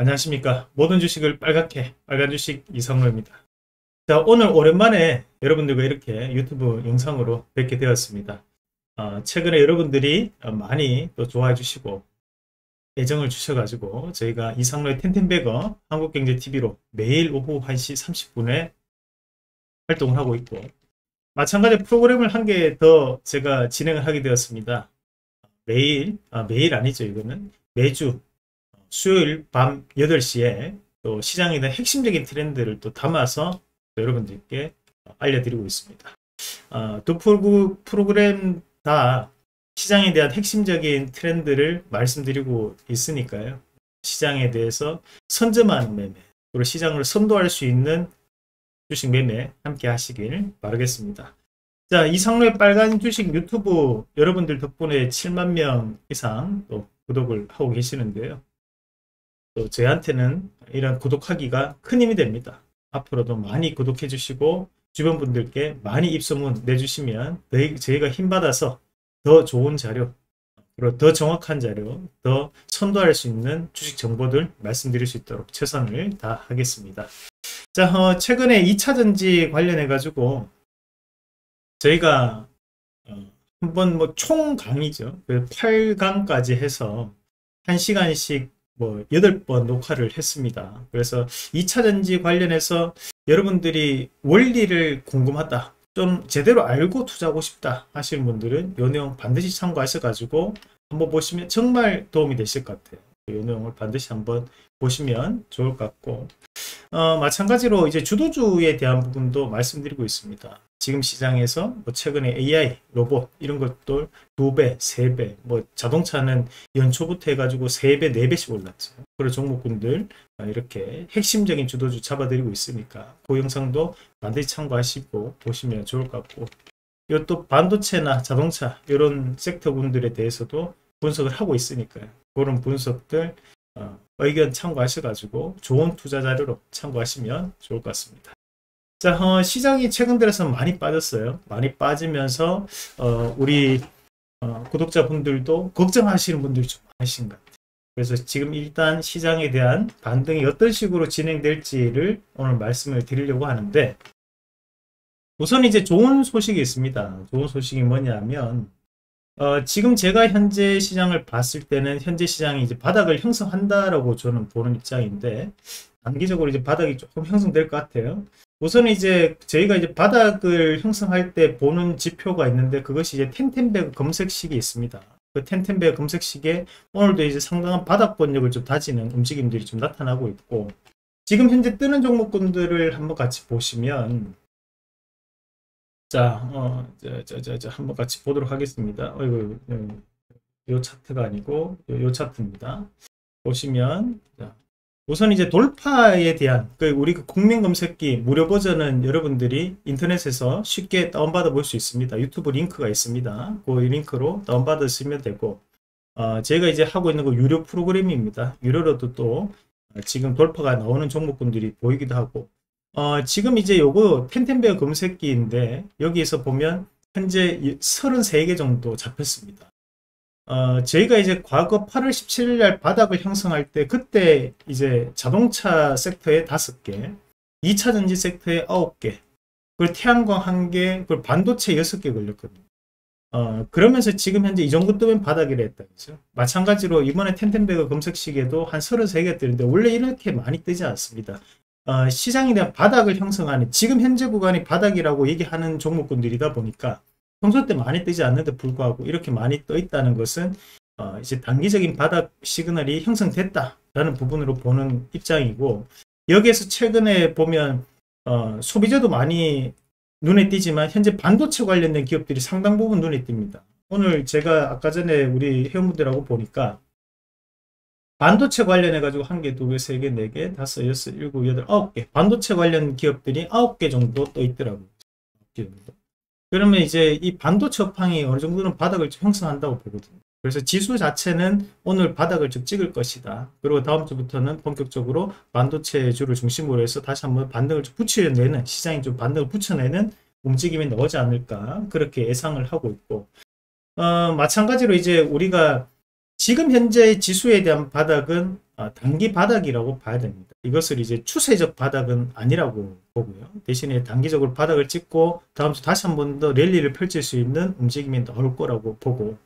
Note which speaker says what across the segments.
Speaker 1: 안녕하십니까. 모든 주식을 빨갛게 빨간 주식 이상로입니다. 자 오늘 오랜만에 여러분들과 이렇게 유튜브 영상으로 뵙게 되었습니다. 어, 최근에 여러분들이 많이 또 좋아해 주시고 애정을 주셔가지고 저희가 이상로의 텐텐베거 한국경제TV로 매일 오후 1시 30분에 활동을 하고 있고 마찬가지 프로그램을 한 개 더 제가 진행을 하게 되었습니다. 매일 아, 매일 아니죠 이거는. 매주 수요일 밤 8시에 또 시장에 대한 핵심적인 트렌드를 또 담아서 또 여러분들께 알려드리고 있습니다. 어, 두 프로그램 다 시장에 대한 핵심적인 트렌드를 말씀드리고 있으니까요. 시장에 대해서 선점하는 매매, 그리고 시장을 선도할 수 있는 주식 매매 함께 하시길 바라겠습니다. 자, 이상로의 빨간 주식 유튜브 여러분들 덕분에 7만 명 이상 또 구독을 하고 계시는데요. 또 저희한테는 이런 구독하기가 큰 힘이 됩니다. 앞으로도 많이 구독해 주시고 주변 분들께 많이 입소문 내주시면 저희가 힘받아서 더 좋은 자료 그리고 더 정확한 자료 더 선도할 수 있는 주식 정보들 말씀드릴 수 있도록 최선을 다하겠습니다. 자 어, 최근에 2차전지 관련해 가지고 저희가 어, 한번 뭐 총 강의죠. 8강까지 해서 1시간씩 뭐 8번 녹화를 했습니다. 그래서 2차 전지 관련해서 여러분들이 원리를 궁금하다. 좀 제대로 알고 투자하고 싶다 하시는 분들은 이 내용 반드시 참고하셔 가지고 한번 보시면 정말 도움이 되실 것 같아요. 이 내용을 반드시 한번 보시면 좋을 것 같고 어, 마찬가지로 이제 주도주에 대한 부분도 말씀드리고 있습니다. 지금 시장에서 뭐 최근에 AI, 로봇 이런 것들 두배세배뭐 자동차는 연초부터 해가지고 세배네배씩 올랐죠. 그런 종목군들 이렇게 핵심적인 주도주 잡아드리고 있으니까 그 영상도 반드시 참고하시고 보시면 좋을 것 같고 이것도 반도체나 자동차 이런 섹터군들에 대해서도 분석을 하고 있으니까요. 그런 분석들 어, 의견 참고하셔가지고 좋은 투자 자료로 참고하시면 좋을 것 같습니다. 자, 어, 시장이 최근 들어서 많이 빠졌어요. 많이 빠지면서 어, 우리 어, 구독자분들도 걱정하시는 분들이 좀 많으신 것 같아요. 그래서 지금 일단 시장에 대한 반등이 어떤 식으로 진행될지를 오늘 말씀을 드리려고 하는데 우선 이제 좋은 소식이 있습니다. 좋은 소식이 뭐냐면 어, 지금 제가 현재 시장을 봤을 때는 현재 시장이 이제 바닥을 형성한다라고 저는 보는 입장인데 단기적으로 이제 바닥이 조금 형성될 것 같아요. 우선 이제 저희가 이제 바닥을 형성할 때 보는 지표가 있는데 그것이 이제 텐텐베그 검색식이 있습니다. 그 텐텐베그 검색식에 오늘도 이제 상당한 바닥 번역을 좀 다지는 움직임들이 좀 나타나고 있고 지금 현재 뜨는 종목군들을 한번 같이 보시면 자, 어, 저, 저, 저, 저 한번 같이 보도록 하겠습니다. 어이구, 요 차트가 아니고 요, 요 차트입니다. 보시면 자, 우선 이제 돌파에 대한 그 우리 그 국민 검색기 무료 버전은 여러분들이 인터넷에서 쉽게 다운받아 볼 수 있습니다. 유튜브 링크가 있습니다. 그 링크로 다운받아 쓰면 되고 어, 제가 이제 하고 있는 거 유료 프로그램입니다. 유료로도 또 지금 돌파가 나오는 종목군들이 보이기도 하고 어, 지금 이제 요거 텐텐베어 검색기인데 여기에서 보면 현재 33개 정도 잡혔습니다. 어, 저희가 이제 과거 8월 17일 날 바닥을 형성할 때 그때 이제 자동차 섹터에 5개, 2차 전지 섹터에 9개, 그리고 태양광 1개, 그리고 반도체 6개 걸렸거든요. 어, 그러면서 지금 현재 이 정도 뜨면 바닥이라 했다. 그죠? 마찬가지로 이번에 텐텐베그 검색시계도 한 33개 뜨는데 원래 이렇게 많이 뜨지 않습니다. 어, 시장에 대한 바닥을 형성하는 지금 현재 구간이 바닥이라고 얘기하는 종목군들이다 보니까 평소 때 많이 뜨지 않는데 불구하고 이렇게 많이 떠 있다는 것은 어, 이제 단기적인 바닥 시그널이 형성됐다라는 부분으로 보는 입장이고 여기에서 최근에 보면 어, 소비자도 많이 눈에 띄지만 현재 반도체 관련된 기업들이 상당 부분 눈에 띕니다. 오늘 제가 아까 전에 우리 회원분들하고 보니까 반도체 관련해 가지고 한 개, 두 개, 세 개, 네 개, 다섯, 여섯, 일곱, 여덟, 아홉 개 반도체 관련 기업들이 아홉 개 정도 떠 있더라고요. 그러면 이제 이 반도체 업황이 어느 정도는 바닥을 형성한다고 보거든요. 그래서 지수 자체는 오늘 바닥을 좀 찍을 것이다. 그리고 다음 주부터는 본격적으로 반도체주를 중심으로 해서 다시 한번 반등을 좀 붙여내는 시장이 좀 반등을 붙여내는 움직임이 나오지 않을까 그렇게 예상을 하고 있고 어, 마찬가지로 이제 우리가 지금 현재 지수에 대한 바닥은 어, 단기 바닥이라고 봐야 됩니다. 이것을 이제 추세적 바닥은 아니라고 보고요. 대신에 단기적으로 바닥을 찍고 다음 주 다시 한 번 더 랠리를 펼칠 수 있는 움직임이 나올 거라고 보고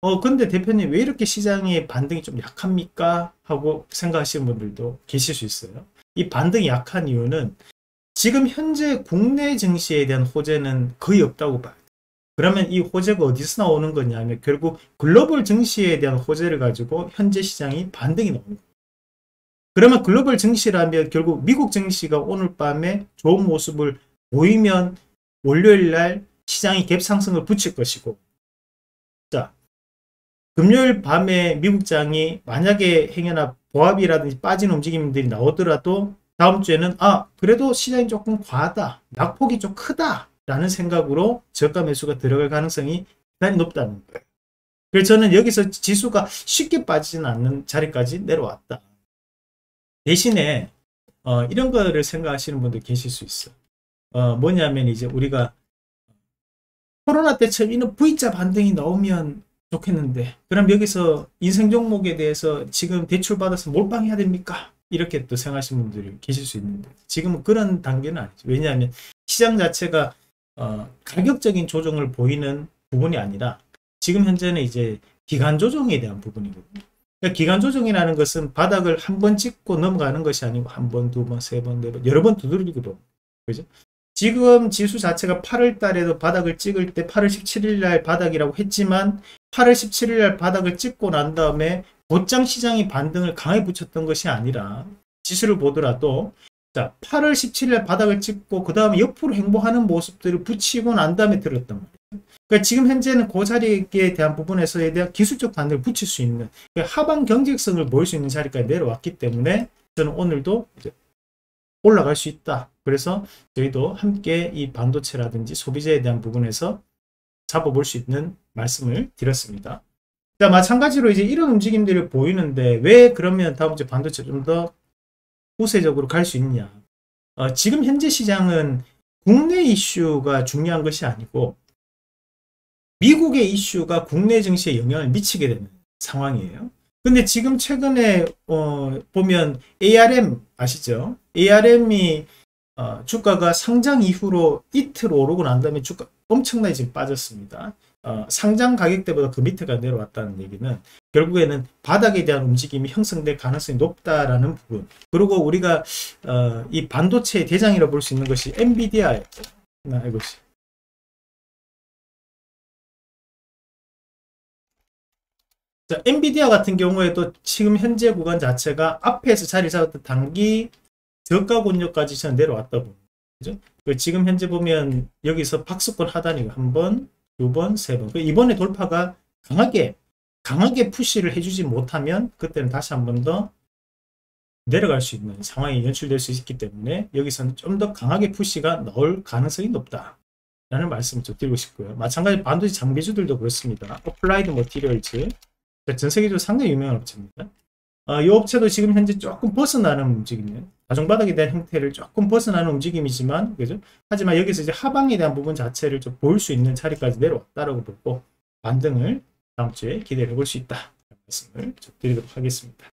Speaker 1: 어 근데 대표님 왜 이렇게 시장의 반등이 좀 약합니까? 하고 생각하시는 분들도 계실 수 있어요. 이 반등이 약한 이유는 지금 현재 국내 증시에 대한 호재는 거의 없다고 봐요. 그러면 이 호재가 어디서 나오는 거냐면 결국 글로벌 증시에 대한 호재를 가지고 현재 시장이 반등이 거예요. 그러면 글로벌 증시라면 결국 미국 증시가 오늘 밤에 좋은 모습을 보이면 월요일 날 시장이 갭 상승을 붙일 것이고. 자 금요일 밤에 미국장이 만약에 행여나 보합이라든지 빠진 움직임들이 나오더라도 다음 주에는 아 그래도 시장이 조금 과하다 낙폭이 좀 크다 라는 생각으로 저가 매수가 들어갈 가능성이 대단히 높다는 거예요. 그래서 저는 여기서 지수가 쉽게 빠지지는 않는 자리까지 내려왔다 대신에 어, 이런 거를 생각하시는 분들 계실 수 있어. 어, 뭐냐면 이제 우리가 코로나 때처럼 이런 V자 반등이 나오면 좋겠는데 그럼 여기서 인생 종목에 대해서 지금 대출 받아서 몰빵해야 됩니까? 이렇게 또 생각하시는 분들이 계실 수 있는데 지금은 그런 단계는 아니죠. 왜냐하면 시장 자체가 어, 가격적인 조정을 보이는 부분이 아니라 지금 현재는 이제 기간 조정에 대한 부분이거든요. 그러니까 기간 조정이라는 것은 바닥을 한 번 찍고 넘어가는 것이 아니고 한 번, 두 번, 세 번, 네 번, 여러 번 두드리기도. 그죠? 지금 지수 자체가 8월 달에도 바닥을 찍을 때 8월 17일 날 바닥이라고 했지만 8월 17일 날 바닥을 찍고 난 다음에 곧장 시장이 반등을 강하게 붙였던 것이 아니라 지수를 보더라도 자 8월 17일 날 바닥을 찍고 그 다음에 옆으로 행보하는 모습들을 붙이고 난 다음에 들었던. 그러니까 지금 현재는 그 자리에 대한 부분에서에 대한 기술적 반등을 붙일 수 있는 그러니까 하방 경직성을 보일 수 있는 자리까지 내려왔기 때문에 저는 오늘도 올라갈 수 있다. 그래서 저희도 함께 이 반도체라든지 소비재에 대한 부분에서 잡아볼 수 있는 말씀을 드렸습니다. 자, 마찬가지로 이제 이런 움직임들이 보이는데 왜 그러면 다음 주 반도체 좀 더 우세적으로 갈 수 있냐? 어, 지금 현재 시장은 국내 이슈가 중요한 것이 아니고 미국의 이슈가 국내 증시에 영향을 미치게 되는 상황이에요. 근데 지금 최근에 어, 보면 ARM 아시죠? ARM이 어, 주가가 상장 이후로 이틀 오르고 난 다음에 주가 엄청나게 지금 빠졌습니다. 어, 상장 가격대보다 그 밑에가 내려왔다는 얘기는 결국에는 바닥에 대한 움직임이 형성될 가능성이 높다라는 부분. 그리고 우리가 어, 이 반도체의 대장이라 볼 수 있는 것이 엔비디아예요. 이것이 자, 엔비디아 같은 경우에도 지금 현재 구간 자체가 앞에서 자리 잡았던 단기 저가 권역까지 저 내려왔다 보면 그죠? 그 지금 현재 보면 여기서 박스권 하단이 한 번, 두 번, 세 번. 그 이번에 돌파가 강하게 강하게 푸시를 해주지 못하면 그때는 다시 한 번 더 내려갈 수 있는 상황이 연출될 수 있기 때문에 여기서는 좀 더 강하게 푸시가 나올 가능성이 높다. 라는 말씀을 좀 드리고 싶고요. 마찬가지 반도체 장비주들도 그렇습니다. 어플라이드 머티리얼즈 전 세계적으로 상당히 유명한 업체입니다. 어, 이 업체도 지금 현재 조금 벗어나는 움직임이에요. 가정바닥에 대한 형태를 조금 벗어나는 움직임이지만, 그죠? 하지만 여기서 이제 하방에 대한 부분 자체를 좀 볼 수 있는 자리까지 내려왔다라고 보고, 반등을 다음 주에 기대해 볼 수 있다. 말씀을 드리도록 하겠습니다.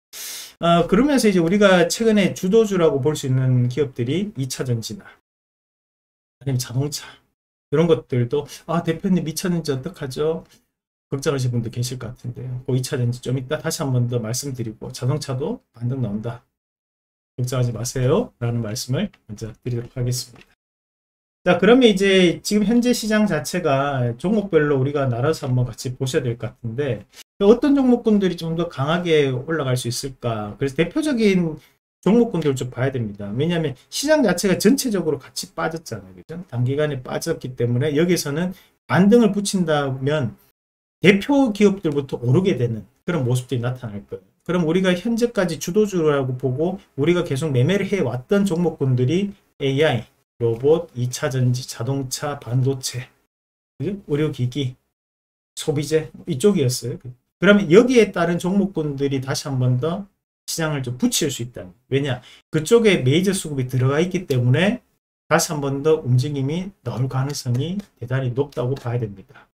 Speaker 1: 어, 그러면서 이제 우리가 최근에 주도주라고 볼 수 있는 기업들이 2차 전지나, 아니면 자동차, 이런 것들도, 아, 대표님 2차 전지 어떡하죠? 걱정하시는 분도 계실 것 같은데요. 그 2차 전지 좀 이따 다시 한 번 더 말씀드리고 자동차도 반등 나온다. 걱정하지 마세요. 라는 말씀을 먼저 드리도록 하겠습니다. 자 그러면 이제 지금 현재 시장 자체가 종목별로 우리가 나눠서 한번 같이 보셔야 될 것 같은데 어떤 종목군들이 좀 더 강하게 올라갈 수 있을까 그래서 대표적인 종목군들을 좀 봐야 됩니다. 왜냐하면 시장 자체가 전체적으로 같이 빠졌잖아요. 그죠? 단기간에 빠졌기 때문에 여기서는 반등을 붙인다면 대표 기업들부터 오르게 되는 그런 모습들이 나타날 거예요. 그럼 우리가 현재까지 주도주라고 보고 우리가 계속 매매를 해왔던 종목군들이 AI, 로봇, 2차전지, 자동차, 반도체, 의료기기, 소비재 이쪽이었어요. 그러면 여기에 따른 종목군들이 다시 한 번 더 시장을 좀 붙일 수 있다. 왜냐? 그쪽에 메이저 수급이 들어가 있기 때문에 다시 한 번 더 움직임이 나올 가능성이 대단히 높다고 봐야 됩니다.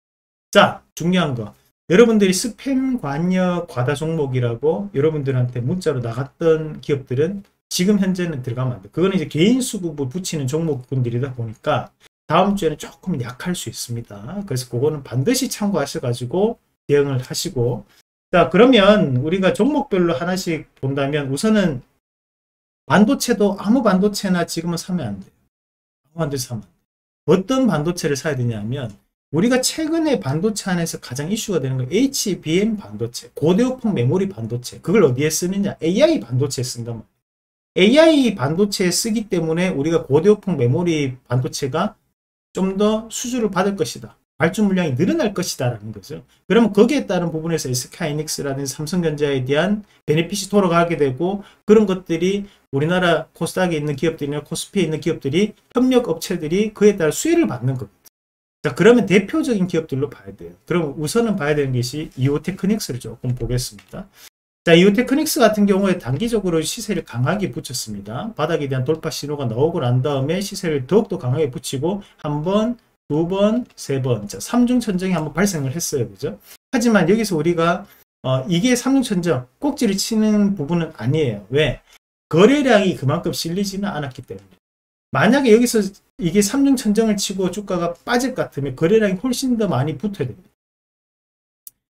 Speaker 1: 자, 중요한 거. 여러분들이 스팸 관여 과다 종목이라고 여러분들한테 문자로 나갔던 기업들은 지금 현재는 들어가면 안 돼. 그거는 이제 개인 수급을 붙이는 종목분들이다 보니까 다음 주에는 조금 약할 수 있습니다. 그래서 그거는 반드시 참고하셔가지고 대응을 하시고 자 그러면 우리가 종목별로 하나씩 본다면 우선은 반도체도 아무 반도체나 지금은 사면 안 돼요. 아무 반도체 사면 안 돼요. 어떤 반도체를 사야 되냐면 우리가 최근에 반도체 안에서 가장 이슈가 되는 건 HBM 반도체, 고대역폭 메모리 반도체. 그걸 어디에 쓰느냐? AI 반도체에 쓴단 말이에요. AI 반도체에 쓰기 때문에 우리가 고대역폭 메모리 반도체가 좀 더 수주를 받을 것이다. 발주 물량이 늘어날 것이다 라는 거죠. 그러면 거기에 따른 부분에서 SK이닉스라든지 삼성전자에 대한 베네핏이 돌아가게 되고 그런 것들이 우리나라 코스닥에 있는 기업들이나 코스피에 있는 기업들이 협력 업체들이 그에 따라 수혜를 받는 겁니다. 자 그러면 대표적인 기업들로 봐야 돼요. 그럼 우선은 봐야 되는 것이 이오테크닉스를 조금 보겠습니다. 자, 이오테크닉스 같은 경우에 단기적으로 시세를 강하게 붙였습니다. 바닥에 대한 돌파 신호가 나오고 난 다음에 시세를 더욱더 강하게 붙이고 한 번, 두 번, 세 번, 자, 삼중천정이 한번 발생을 했어요. 그죠? 하지만 여기서 우리가 어, 이게 삼중천정 꼭지를 치는 부분은 아니에요. 왜? 거래량이 그만큼 실리지는 않았기 때문에. 만약에 여기서 이게 삼중천정을 치고 주가가 빠질 것 같으면 거래량이 훨씬 더 많이 붙어야 됩니다.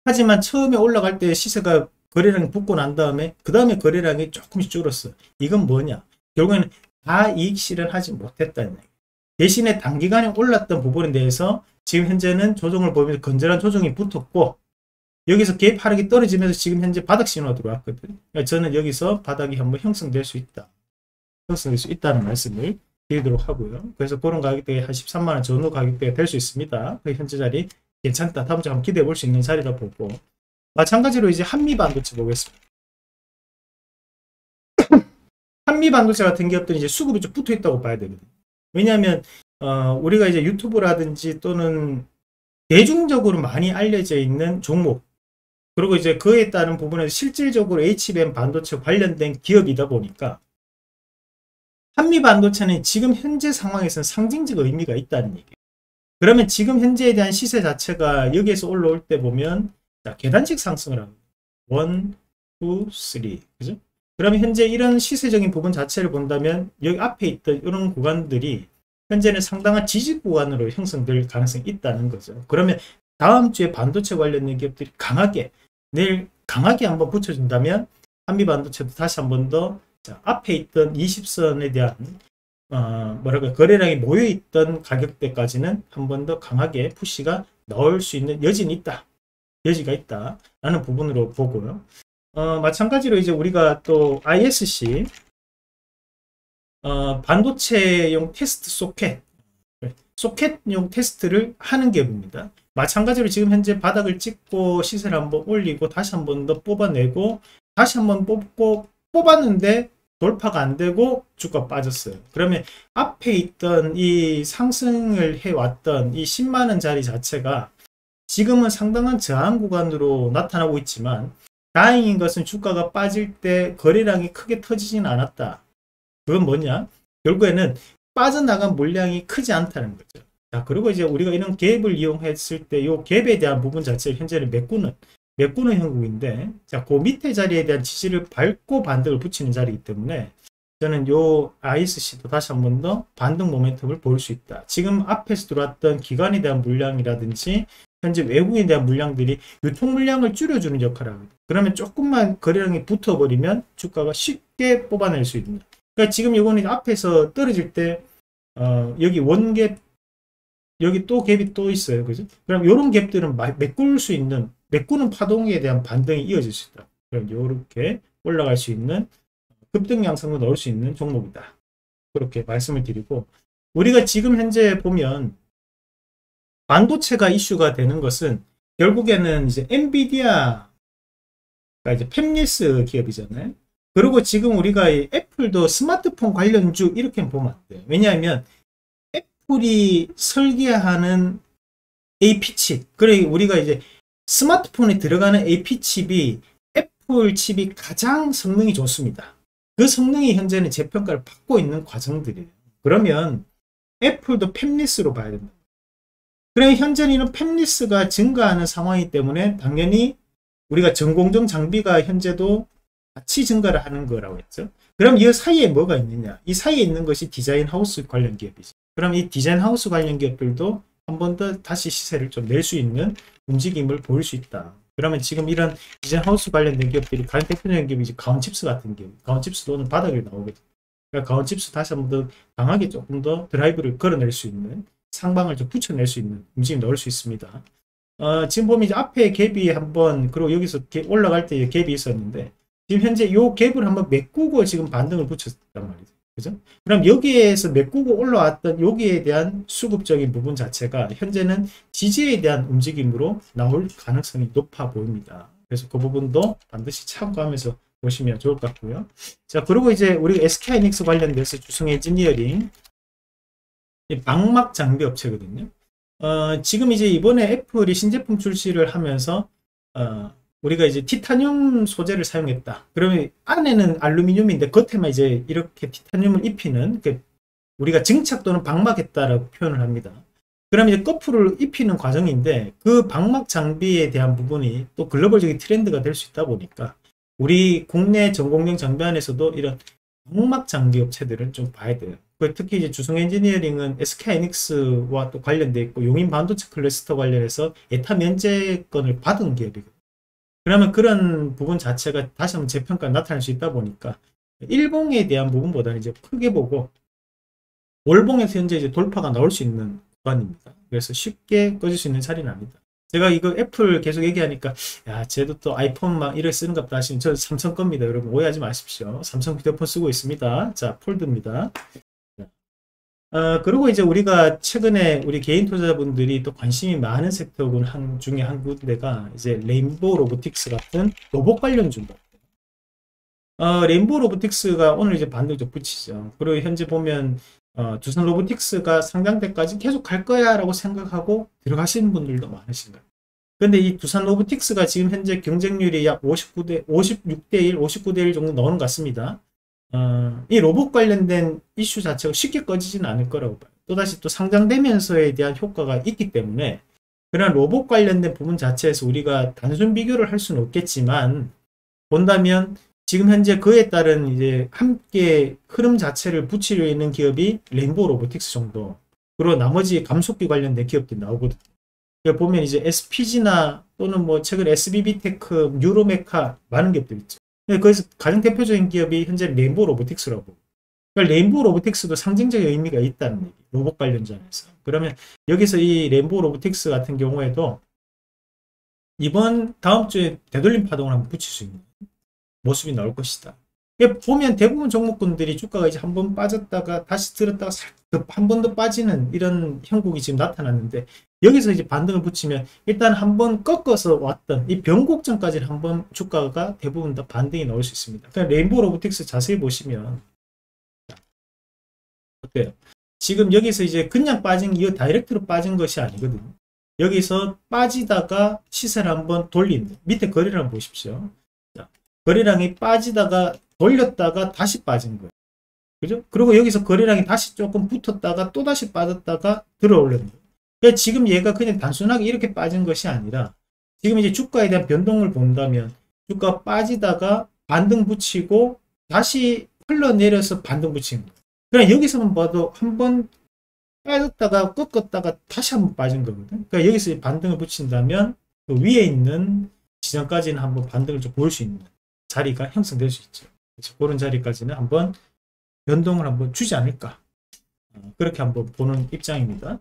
Speaker 1: 하지만 처음에 올라갈 때 시세가 거래량이 붙고 난 다음에 그 다음에 거래량이 조금씩 줄었어. 이건 뭐냐? 결국에는 다 이익 실현하지 못했다는 얘기. 대신에 단기간에 올랐던 부분에 대해서 지금 현재는 조정을 보면서 건전한 조정이 붙었고 여기서 개파르게 떨어지면서 지금 현재 바닥 신호가 들어왔거든요. 그러니까 저는 여기서 바닥이 한번 형성될 수 있다. 형성될 수 있다는 말씀을 드리도록 하고요. 그래서 그런 가격대에 한 13만원 전후 가격대가 될 수 있습니다. 그 현재 자리 괜찮다. 다음 주에 한번 기대해 볼 수 있는 자리라 보고 마찬가지로 이제 한미 반도체 보겠습니다. 한미 반도체 같은 기업들은 이제 수급이 좀 붙어 있다고 봐야 되거든요. 왜냐하면 어, 우리가 이제 유튜브라든지 또는 대중적으로 많이 알려져 있는 종목 그리고 이제 그에 따른 부분에서 실질적으로 HBM 반도체 관련된 기업이다 보니까 한미 반도체는 지금 현재 상황에서는 상징적 의미가 있다는 얘기예요. 그러면 지금 현재에 대한 시세 자체가 여기에서 올라올 때 보면 자, 계단식 상승을 합니다. 1, 2, 3. 그죠? 그러면 현재 이런 시세적인 부분 자체를 본다면 여기 앞에 있던 이런 구간들이 현재는 상당한 지지 구간으로 형성될 가능성이 있다는 거죠. 그러면 다음 주에 반도체 관련된 기업들이 강하게 내일 강하게 한번 붙여준다면 한미 반도체도 다시 한번 더 자, 앞에 있던 20선에 대한 어, 뭐랄까 거래량이 모여 있던 가격대까지는 한 번 더 강하게 푸시가 나올 수 있는 여진이 있다. 여지가 있다 라는 부분으로 보고요. 어, 마찬가지로 이제 우리가 또 ISC 어, 반도체용 테스트 소켓 소켓용 테스트를 하는 기업입니다. 마찬가지로 지금 현재 바닥을 찍고 시세를 한번 올리고 다시 한번 더 뽑아내고 다시 한번 뽑고 뽑았는데 돌파가 안 되고 주가 빠졌어요. 그러면 앞에 있던 이 상승을 해왔던 이 10만원짜리 자체가 지금은 상당한 저항 구간으로 나타나고 있지만 다행인 것은 주가가 빠질 때 거래량이 크게 터지지는 않았다. 그건 뭐냐? 결국에는 빠져나간 물량이 크지 않다는 거죠. 자, 그리고 이제 우리가 이런 갭을 이용했을 때 이 갭에 대한 부분 자체를 현재는 메꾸는 메꾸는 형국인데 자, 그 밑에 자리에 대한 지지를 밟고 반등을 붙이는 자리이기 때문에 저는 요 ISC도 다시 한 번 더 반등 모멘텀을 볼수 있다. 지금 앞에서 들어왔던 기관에 대한 물량이라든지 현재 외국인에 대한 물량들이 유통 물량을 줄여주는 역할을 합니다. 그러면 조금만 거래량이 붙어버리면 주가가 쉽게 뽑아낼 수 있는. 그러니까 지금 이거는 앞에서 떨어질 때 어, 여기 원갭 여기 또 갭이 또 있어요. 그죠? 그럼 이런 갭들은 메꿀 수 있는 메꾸는 파동에 대한 반등이 이어질 수 있다. 그럼 이렇게 올라갈 수 있는 급등 양상도 넣을 수 있는 종목이다. 그렇게 말씀을 드리고 우리가 지금 현재 보면 반도체가 이슈가 되는 것은 결국에는 이제 엔비디아가 이제 팹리스 기업이잖아요. 그리고 지금 우리가 애플도 스마트폰 관련주 이렇게 보면 안 돼요. 왜냐하면 애플이 설계하는 AP칩, 그래 우리가 이제 스마트폰에 들어가는 AP칩이 애플 칩이 가장 성능이 좋습니다. 그 성능이 현재는 재평가를 받고 있는 과정들이에요. 그러면 애플도 팹리스로 봐야 된다. 그럼 현재는 팹리스가 증가하는 상황이기 때문에 당연히 우리가 전공정 장비가 현재도 같이 증가를 하는 거라고 했죠. 그럼 이 사이에 뭐가 있느냐? 이 사이에 있는 것이 디자인 하우스 관련 기업이죠. 그럼 이 디자인 하우스 관련 기업들도 한 번 더 다시 시세를 좀 낼 수 있는 움직임을 보일 수 있다. 그러면 지금 이런 디자인 하우스 관련된 기업들이 가장 대표적인 기업이 이제 가온칩스 같은 기업. 가온칩스도 오늘 바닥에 나오거든요. 그러니까 가온칩스 다시 한 번 더 강하게 조금 더 드라이브를 걸어낼 수 있는 상방을 좀 붙여낼 수 있는 움직임 넣을 수 있습니다. 어, 지금 보면 이제 앞에 갭이 한번 그리고 여기서 올라갈 때 갭이 있었는데 지금 현재 이 갭을 한번 메꾸고 지금 반등을 붙였단 말이죠. 그죠? 그럼 여기에서 메꾸고 올라왔던 여기에 대한 수급적인 부분 자체가 현재는 지지에 대한 움직임으로 나올 가능성이 높아 보입니다. 그래서 그 부분도 반드시 참고하면서 보시면 좋을 것 같고요. 자, 그리고 이제 우리 SK하이닉스 관련돼서 주성 엔지니어링 방막 장비 업체거든요. 어, 지금 이제 이번에 애플이 신제품 출시를 하면서 어, 우리가 이제 티타늄 소재를 사용했다. 그러면 안에는 알루미늄인데 겉에만 이제 이렇게 티타늄을 입히는 우리가 증착 또는 방막했다라고 표현을 합니다. 그러면 이제 거풀을 입히는 과정인데 그 방막 장비에 대한 부분이 또 글로벌적인 트렌드가 될 수 있다 보니까 우리 국내 전공용 장비 안에서도 이런 방막 장비 업체들은 좀 봐야 돼요. 그 특히 이제 주성 엔지니어링은 SK하이닉스와 또 관련돼 있고 용인 반도체 클래스터 관련해서 에타 면제권을 받은 기업이거든요. 그러면 그런 부분 자체가 다시 한번 재평가 나타날 수 있다 보니까 일봉에 대한 부분보다는 이제 크게 보고 월봉에서 현재 이제 돌파가 나올 수 있는 구간입니다. 그래서 쉽게 꺼질 수 있는 자리는 아니다. 제가 이거 애플 계속 얘기하니까 야 쟤도 또 아이폰 막 이래 쓰는 거다 하시면 저 삼성 씁니다. 여러분 오해하지 마십시오. 삼성 휴대폰 쓰고 있습니다. 자 폴드입니다. 어, 그리고 이제 우리가 최근에 우리 개인 투자자분들이 또 관심이 많은 섹터군 한 중에 한 군데가 이제 레인보우 로보틱스 같은 로봇 관련주입니다. 어, 레인보우 로보틱스가 오늘 이제 반등적 붙이죠. 그리고 현재 보면 어, 두산 로보틱스가 상장 때까지 계속 갈 거야 라고 생각하고 들어가시는 분들도 많으신 거예요. 근데 이 두산 로보틱스가 지금 현재 경쟁률이 약 59대, 56대 1, 59대 1 정도 나오는 것 같습니다. 어, 이 로봇 관련된 이슈 자체가 쉽게 꺼지지는 않을 거라고 봐요. 또다시 또 상장되면서에 대한 효과가 있기 때문에 그런 로봇 관련된 부분 자체에서 우리가 단순 비교를 할 수는 없겠지만 본다면 지금 현재 그에 따른 이제 함께 흐름 자체를 붙일 수 있는 기업이 레인보우 로보틱스 정도 그리고 나머지 감속기 관련된 기업들이 나오거든요. 보면 이제 SPG나 또는 뭐 최근 SBB테크, 뉴로메카 많은 기업들 있죠. 네, 그래서 가장 대표적인 기업이 현재 레인보우 로보틱스라고. 그러니까 레인보우 로보틱스도 상징적인 의미가 있다는 얘기. 로봇 관련주에서. 그러면 여기서 이 레인보우 로보틱스 같은 경우에도 이번 다음 주에 되돌림 파동을 한번 붙일 수 있는 모습이 나올 것이다. 보면 대부분 종목군들이 주가가 이제 한 번 빠졌다가 다시 들었다가 한 번 더 빠지는 이런 형국이 지금 나타났는데 여기서 이제 반등을 붙이면 일단 한번 꺾어서 왔던 이 변곡점까지 한번 주가가 대부분 다 반등이 나올 수 있습니다. 그냥 레인보우 로보틱스 자세히 보시면 어때요? 지금 여기서 이제 그냥 빠진 이 다이렉트로 빠진 것이 아니거든요. 여기서 빠지다가 시세를 한번 돌린 밑에 거래량 보십시오. 자, 거래량이 빠지다가 돌렸다가 다시 빠진 거예요. 그죠? 그리고 여기서 거래량이 다시 조금 붙었다가 또 다시 빠졌다가 들어 올렸는 거예요. 그러니까 지금 얘가 그냥 단순하게 이렇게 빠진 것이 아니라 지금 이제 주가에 대한 변동을 본다면 주가 빠지다가 반등 붙이고 다시 흘러내려서 반등 거예요. 그냥 여기서만 봐도 한 번 빠졌다가 꺾었다가 다시 한 번 빠진 거거든. 그러니까 여기서 반등을 붙인다면 그 위에 있는 지점까지는 한번 반등을 좀볼수 있는 자리가 형성될 수 있죠. 그래서 그런 자리까지는 한번 변동을 한번 주지 않을까. 어, 그렇게 한번 보는 입장입니다.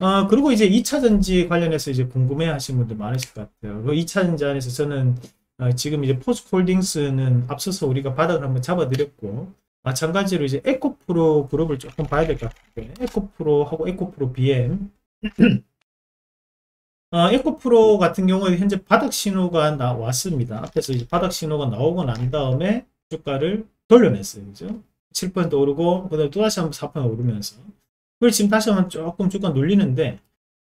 Speaker 1: 아, 그리고 이제 2차전지 관련해서 이제 궁금해 하시는 분들 많으실 것 같아요. 그 2차전지 안에서 저는 어, 지금 이제 포스홀딩스는 앞서서 우리가 바닥을 한번 잡아드렸고, 마찬가지로 이제 에코프로 그룹을 조금 봐야 될 것 같아요. 에코프로하고 에코프로 BM. 어, 에코프로 같은 경우에 현재 바닥 신호가 나왔습니다. 앞에서 이제 바닥 신호가 나오고 난 다음에 주가를 돌려냈어요. 그죠? 7% 오르고, 그 다음에 또다시 한번 4% 오르면서. 그걸 지금 다시 한번 조금 주가 눌리는데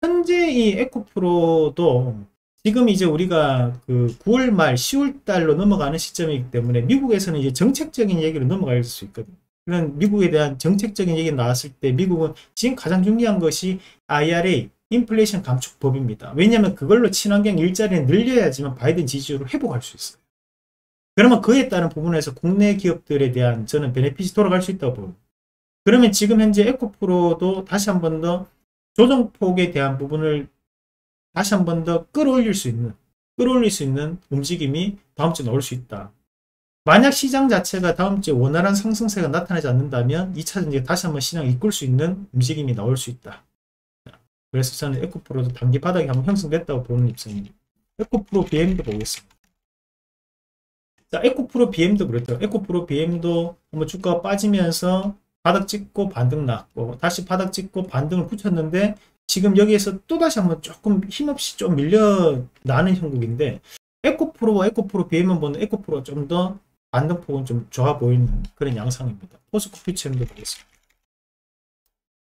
Speaker 1: 현재 이 에코프로도 지금 이제 우리가 그 9월 말 10월 달로 넘어가는 시점이기 때문에 미국에서는 이제 정책적인 얘기로 넘어갈 수 있거든요. 그런 미국에 대한 정책적인 얘기 나왔을 때 미국은 지금 가장 중요한 것이 IRA, 인플레이션 감축법입니다. 왜냐하면 그걸로 친환경 일자리를 늘려야지만 바이든 지지율을 회복할 수 있어요. 그러면 그에 따른 부분에서 국내 기업들에 대한 저는 베네핏이 돌아갈 수 있다고 봅니다. 그러면 지금 현재 에코프로도 다시 한 번 더 조정폭에 대한 부분을 다시 한 번 더 끌어올릴 수 있는 끌어올릴 수 있는 움직임이 다음 주에 나올 수 있다. 만약 시장 자체가 다음 주에 원활한 상승세가 나타나지 않는다면 2차 전지가 다시 한번 시장을 이끌 수 있는 움직임이 나올 수 있다. 그래서 저는 에코프로도 단기 바닥이 한번 형성됐다고 보는 입장입니다. 에코프로 BM도 보겠습니다. 자, 에코프로 BM도 그랬죠. 에코프로 BM도 한번 주가가 빠지면서 바닥 찍고 반등 났고 다시 바닥 찍고 반등을 붙였는데 지금 여기에서 또다시 한번 조금 힘없이 좀 밀려 나는 형국인데 에코프로와 에코프로 BM만 보는 에코프로가 좀 더 반등폭은 좀 좋아 보이는 그런 양상입니다. 포스코 퓨처엠도 보겠습니다.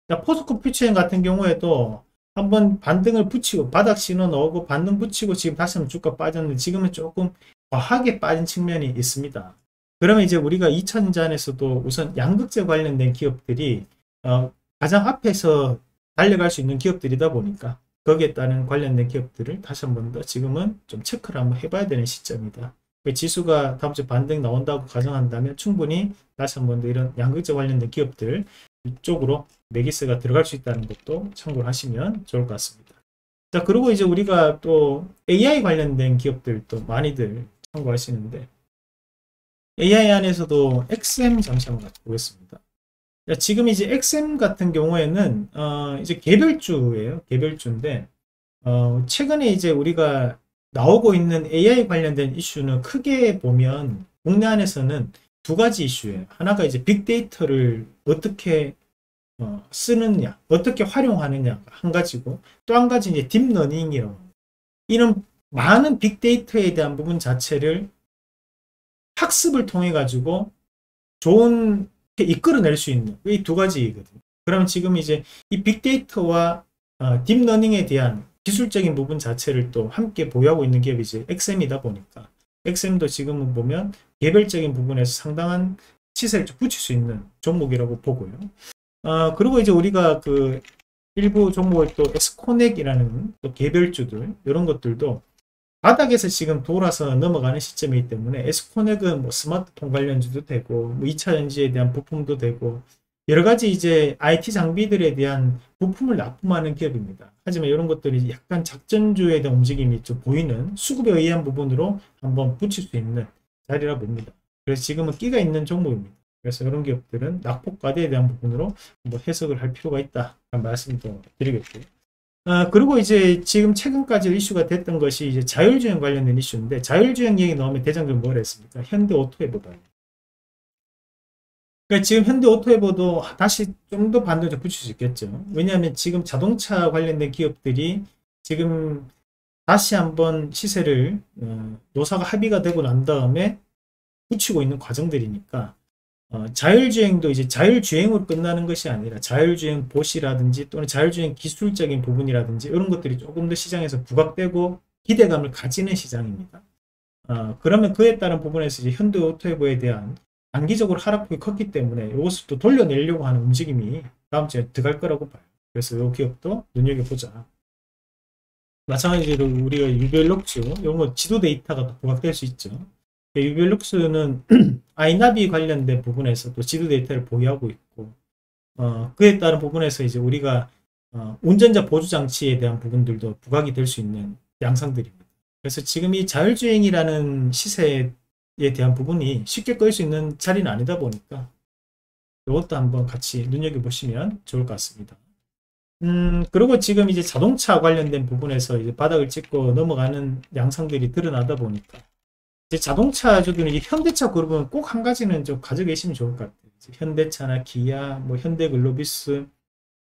Speaker 1: 자, 포스코 퓨처엠 같은 경우에도 한번 반등을 붙이고 바닥 신호 넣고 반등 붙이고 지금 다시 한번 주가 빠졌는데 지금은 조금 과하게 빠진 측면이 있습니다. 그러면 이제 우리가 2차전지안에서도 우선 양극재 관련된 기업들이 어, 가장 앞에서 달려갈 수 있는 기업들이다 보니까 거기에 따른 관련된 기업들을 다시 한 번 더 지금은 좀 체크를 한번 해봐야 되는 시점이다. 그 지수가 다음 주 반등 나온다고 가정한다면 충분히 다시 한 번 더 이런 양극재 관련된 기업들 이쪽으로 메기스가 들어갈 수 있다는 것도 참고를 하시면 좋을 것 같습니다. 자, 그리고 이제 우리가 또 AI 관련된 기업들도 많이들 참고하시는데 AI 안에서도 XM 잠시 한번 보겠습니다. 자, 지금 이제 XM 같은 경우에는 어, 이제 개별주예요. 개별주인데 어, 최근에 이제 우리가 나오고 있는 AI 관련된 이슈는 크게 보면 국내 안에서는 두 가지 이슈예요. 하나가 이제 빅데이터를 어떻게 어, 쓰느냐, 어떻게 활용하느냐가 한 가지고 또 한 가지 이제 딥러닝이라고 이런 많은 빅데이터에 대한 부분 자체를 학습을 통해 가지고 좋은 이끌어낼 수 있는 이 두 가지거든요. 그러면 지금 이제 이 빅데이터와 어, 딥러닝에 대한 기술적인 부분 자체를 또 함께 보유하고 있는 기업이 이제 엑셈이다 보니까 엑셈도 지금은 보면 개별적인 부분에서 상당한 시세를 붙일 수 있는 종목이라고 보고요. 어, 그리고 이제 우리가 그 일부 종목을 또 에스코넥이라는 또 개별주들 이런 것들도 바닥에서 지금 돌아서 넘어가는 시점이기 때문에 에스코넥은 뭐 스마트폰 관련주도 되고 뭐 2차 전지에 대한 부품도 되고 여러 가지 이제 IT 장비들에 대한 부품을 납품하는 기업입니다. 하지만 이런 것들이 약간 작전주에 대한 움직임이 좀 보이는 수급에 의한 부분으로 한번 붙일 수 있는 자리라 봅니다. 그래서 지금은 끼가 있는 종목입니다. 그래서 이런 기업들은 낙폭과대에 대한 부분으로 한번 해석을 할 필요가 있다. 말씀도 드리겠고요. 아, 그리고 이제 지금 최근까지 이슈가 됐던 것이 이제 자율주행 관련된 이슈인데 자율주행 얘기 나오면 대장금 뭐라 했습니까? 현대 오토에보다. 그러니까 지금 현대 오토에보도 다시 좀 더 반등을 붙일 수 있겠죠. 왜냐하면 지금 자동차 관련된 기업들이 지금 다시 한번 시세를 어, 노사가 합의가 되고 난 다음에 붙이고 있는 과정들이니까 어, 자율주행도 이제 자율주행으로 끝나는 것이 아니라 자율주행 보시라든지 또는 자율주행 기술적인 부분이라든지 이런 것들이 조금 더 시장에서 부각되고 기대감을 가지는 시장입니다. 어, 그러면 그에 따른 부분에서 이제 현대 오토에보에 대한 단기적으로 하락폭이 컸기 때문에 이것을 또 돌려내려고 하는 움직임이 다음 주에 들어갈 거라고 봐요. 그래서 이 기업도 눈여겨보자. 마찬가지로 우리가 유별록주, 이런 거 지도 데이터가 또 부각될 수 있죠. 유별룩스는 아이나비 관련된 부분에서 도 지도 데이터를 보유하고 있고 어, 그에 따른 부분에서 이제 우리가 어, 운전자 보조 장치에 대한 부분들도 부각이 될 수 있는 양상들입니다. 그래서 지금 이 자율주행이라는 시세에 대한 부분이 쉽게 끌 수 있는 자리는 아니다 보니까 이것도 한번 같이 눈여겨보시면 좋을 것 같습니다. 음, 그리고 지금 이제 자동차 관련된 부분에서 이제 바닥을 찍고 넘어가는 양상들이 드러나다 보니까 자동차주들은 현대차 그룹은 꼭 한 가지는 좀 가지고 계시면 좋을 것 같아요. 현대차나 기아, 뭐 현대글로비스,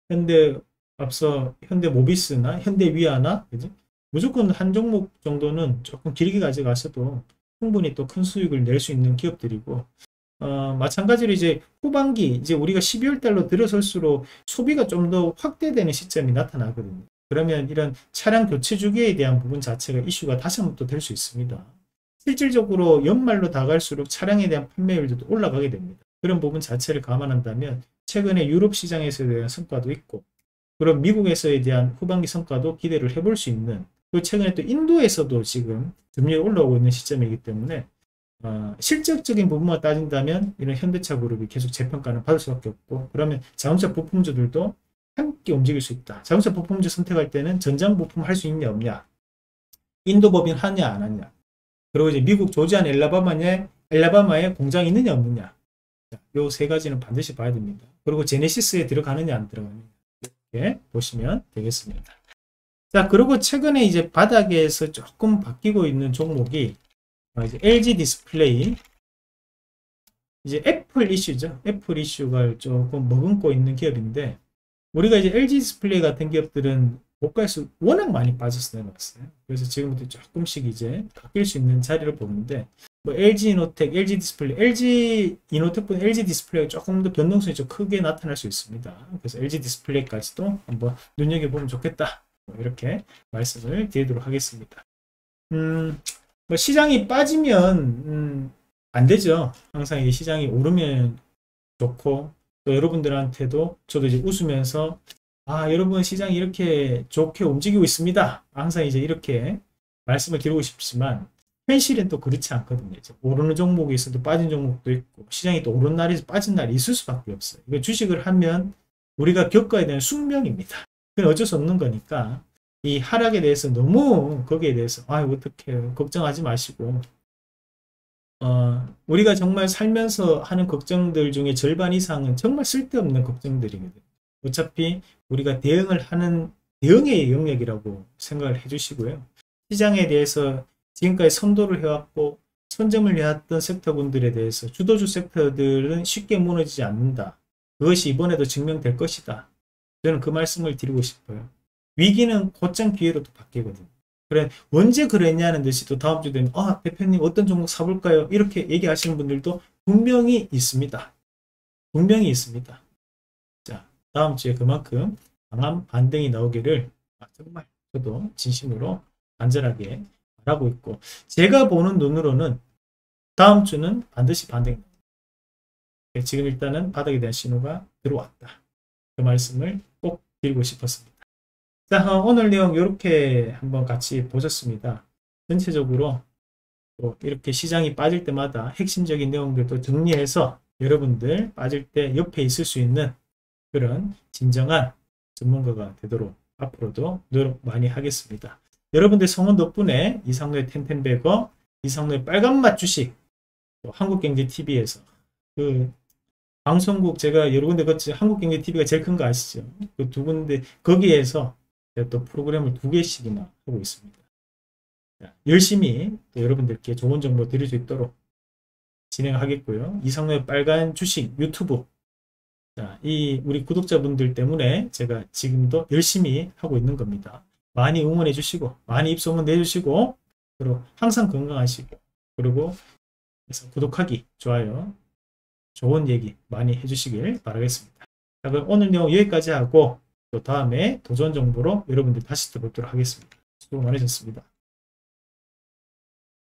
Speaker 1: 현대 앞서 현대모비스나 현대위아나 그지? 무조건 한 종목 정도는 조금 길게 가져가셔도 충분히 또 큰 수익을 낼 수 있는 기업들이고 어, 마찬가지로 이제 후반기 이제 우리가 12월 달로 들어설수록 소비가 좀 더 확대되는 시점이 나타나거든요. 그러면 이런 차량 교체 주기에 대한 부분 자체가 이슈가 다시 한번 또 될 수 있습니다. 실질적으로 연말로 다갈수록 차량에 대한 판매율도 올라가게 됩니다. 그런 부분 자체를 감안한다면 최근에 유럽 시장에서 대한 성과도 있고 그럼 미국에서에 대한 후반기 성과도 기대를 해볼 수 있는 그 최근에 또 인도에서도 지금 금리가 올라오고 있는 시점이기 때문에 어, 실질적인 부분만 따진다면 이런 현대차 그룹이 계속 재평가는 받을 수밖에 없고 그러면 자동차 부품주들도 함께 움직일 수 있다. 자동차 부품주 선택할 때는 전장 부품 할 수 있냐 없냐 인도 법인 하냐 안 하냐 그리고 이제 미국 조지안 엘라바마에 엘라바마에 공장이 있느냐 없느냐 요 세 가지는 반드시 봐야 됩니다. 그리고 제네시스에 들어가느냐 안 들어가느냐 이렇게 보시면 되겠습니다. 자 그리고 최근에 이제 바닥에서 조금 바뀌고 있는 종목이 아, 이제 LG 디스플레이 이제 애플 이슈죠. 애플 이슈가 조금 머금고 있는 기업인데 우리가 이제 LG 디스플레이 같은 기업들은 고가에서 워낙 많이 빠져서 내려왔어요. 그래서 지금부터 조금씩 이제 바뀔 수 있는 자리를 보는데 뭐 LG 이노텍, LG 디스플레이, LG 이노텍보다 LG 디스플레이가 조금 더 변동성이 좀 크게 나타날 수 있습니다. 그래서 LG 디스플레이까지도 한번 눈여겨보면 좋겠다. 뭐 이렇게 말씀을 드리도록 하겠습니다. 음, 뭐 시장이 빠지면 음, 안 되죠. 항상 이 시장이 오르면 좋고 또 여러분들한테도 저도 이제 웃으면서 아 여러분 시장이 이렇게 좋게 움직이고 있습니다. 항상 이제 이렇게 말씀을 드리고 싶지만 현실은 또 그렇지 않거든요. 이제 오르는 종목이 있어도 빠진 종목도 있고 시장이 또 오른 날이 빠진 날이 있을 수밖에 없어요. 이거 주식을 하면 우리가 겪어야 되는 숙명입니다. 그건 어쩔 수 없는 거니까 이 하락에 대해서 너무 거기에 대해서 아 어떻게 걱정하지 마시고 어, 우리가 정말 살면서 하는 걱정들 중에 절반 이상은 정말 쓸데없는 걱정들이거든요. 어차피 우리가 대응을 하는 대응의 영역이라고 생각을 해주시고요. 시장에 대해서 지금까지 선도를 해왔고 선점을 해왔던 섹터분들에 대해서 주도주 섹터들은 쉽게 무너지지 않는다. 그것이 이번에도 증명될 것이다. 저는 그 말씀을 드리고 싶어요. 위기는 곧장 기회로도 바뀌거든요. 그래 언제 그랬냐는 듯이 또 다음 주 되면 아 대표님 어떤 종목 사볼까요? 이렇게 얘기하시는 분들도 분명히 있습니다. 분명히 있습니다. 자 다음 주에 그만큼 강한 반등이 나오기를 아, 정말 저도 진심으로 안전하게 바라고 있고 제가 보는 눈으로는 다음 주는 반드시 반등 네, 지금 일단은 바닥에 대한 신호가 들어왔다. 그 말씀을 꼭 드리고 싶었습니다. 자, 어, 오늘 내용 이렇게 한번 같이 보셨습니다. 전체적으로 이렇게 시장이 빠질 때마다 핵심적인 내용들도 정리해서 여러분들 빠질 때 옆에 있을 수 있는 그런 진정한 전문가가 되도록 앞으로도 노력 많이 하겠습니다. 여러분들 성원 덕분에 이상로의 텐텐베거, 이상로의 빨간맛 주식, 한국경제TV에서 그 방송국 제가 여러 군데 같이 한국경제TV가 제일 큰 거 아시죠? 그 두 군데 거기에서 또 프로그램을 두 개씩이나 하고 있습니다. 열심히 여러분들께 좋은 정보 드릴 수 있도록 진행하겠고요. 이상로의 빨간 주식 유튜브 자, 이 우리 구독자분들 때문에 제가 지금도 열심히 하고 있는 겁니다. 많이 응원해 주시고 많이 입소문 내주시고 그리고 항상 건강하시고 그리고 구독하기, 좋아요, 좋은 얘기 많이 해주시길 바라겠습니다. 자, 그럼 오늘 내용 여기까지 하고 또 다음에 도전 정보로 여러분들 다시 들어오도록 하겠습니다. 수고 많으셨습니다.